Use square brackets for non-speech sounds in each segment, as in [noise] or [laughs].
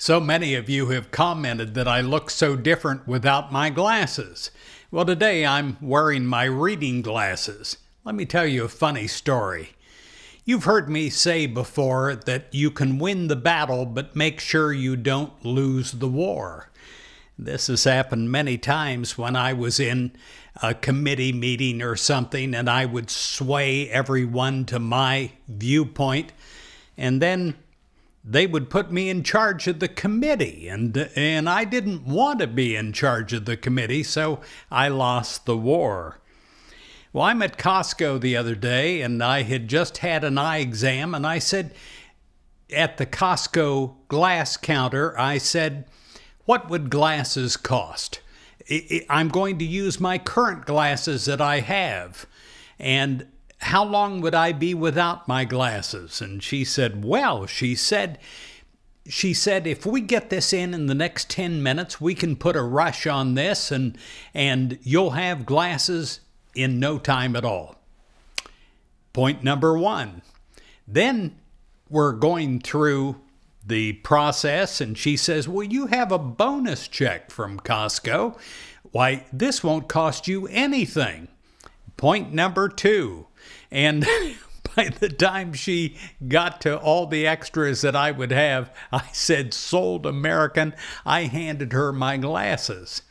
So many of you have commented that I look so different without my glasses. Well, today I'm wearing my reading glasses. Let me tell you a funny story. You've heard me say before that you can win the battle, but make sure you don't lose the war. This has happened many times when I was in a committee meeting or something and I would sway everyone to my viewpoint. And then they would put me in charge of the committee and and I didn't want to be in charge of the committee so I lost the war. Well, I'm at Costco the other day and I had just had an eye exam and I said at the Costco glass counter I said what would glasses cost? I'm going to use my current glasses that I have and how long would I be without my glasses? And she said, Well, she said, she said, if we get this in in the next 10 minutes, we can put a rush on this and, and you'll have glasses in no time at all. Point number one. Then we're going through the process, and she says, Well, you have a bonus check from Costco. Why, this won't cost you anything. Point number two. And [laughs] by the time she got to all the extras that I would have, I said, Sold American. I handed her my glasses.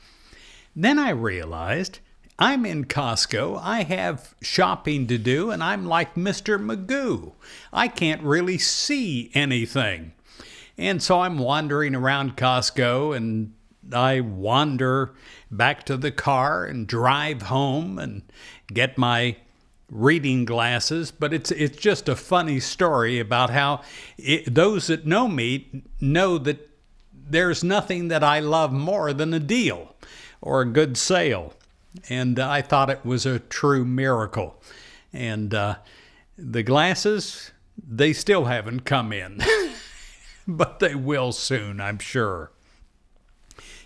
Then I realized I'm in Costco. I have shopping to do, and I'm like Mr. Magoo. I can't really see anything. And so I'm wandering around Costco and I wander back to the car and drive home and get my reading glasses, but it's it's just a funny story about how it, those that know me know that there's nothing that I love more than a deal or a good sale, and I thought it was a true miracle. And uh, the glasses, they still haven't come in, [laughs] but they will soon, I'm sure.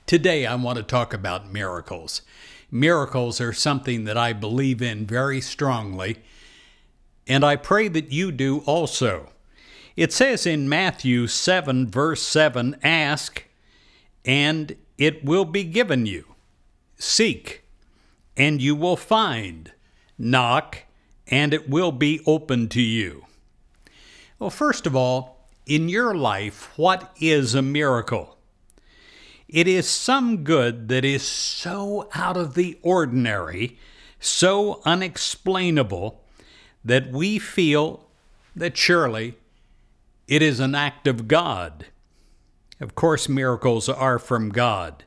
Today, I want to talk about miracles. Miracles are something that I believe in very strongly, and I pray that you do also. It says in Matthew 7, verse 7 Ask, and it will be given you. Seek, and you will find. Knock, and it will be open to you. Well, first of all, in your life, what is a miracle? It is some good that is so out of the ordinary, so unexplainable, that we feel that surely it is an act of God. Of course, miracles are from God,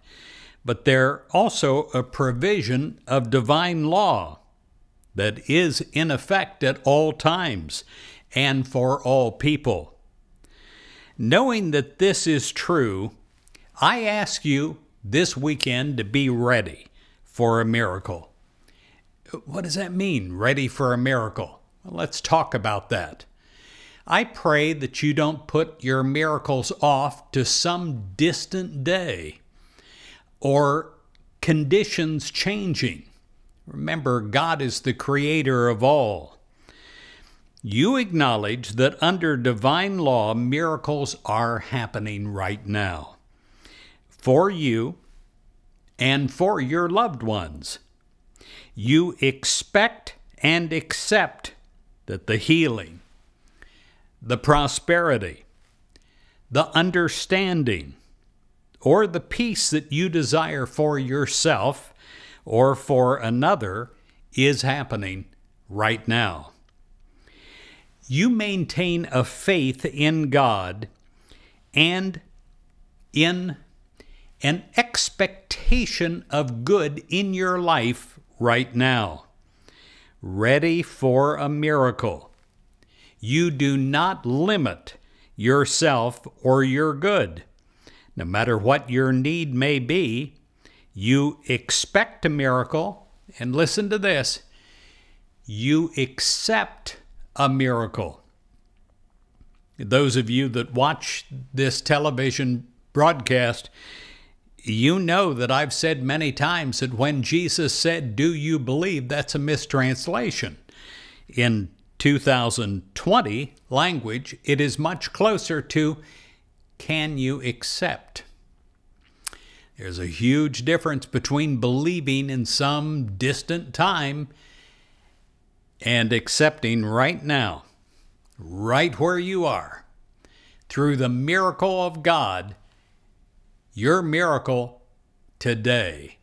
but they're also a provision of divine law that is in effect at all times and for all people. Knowing that this is true, I ask you this weekend to be ready for a miracle. What does that mean, ready for a miracle? Well, let's talk about that. I pray that you don't put your miracles off to some distant day or conditions changing. Remember, God is the creator of all. You acknowledge that under divine law, miracles are happening right now for you and for your loved ones. You expect and accept that the healing, the prosperity, the understanding, or the peace that you desire for yourself or for another is happening right now. You maintain a faith in God and in an expectation of good in your life right now. Ready for a miracle. You do not limit yourself or your good. No matter what your need may be, you expect a miracle, and listen to this you accept a miracle. Those of you that watch this television broadcast, you know that I've said many times that when Jesus said, Do you believe? that's a mistranslation. In 2020 language, it is much closer to can you accept? There's a huge difference between believing in some distant time and accepting right now, right where you are, through the miracle of God, your miracle today.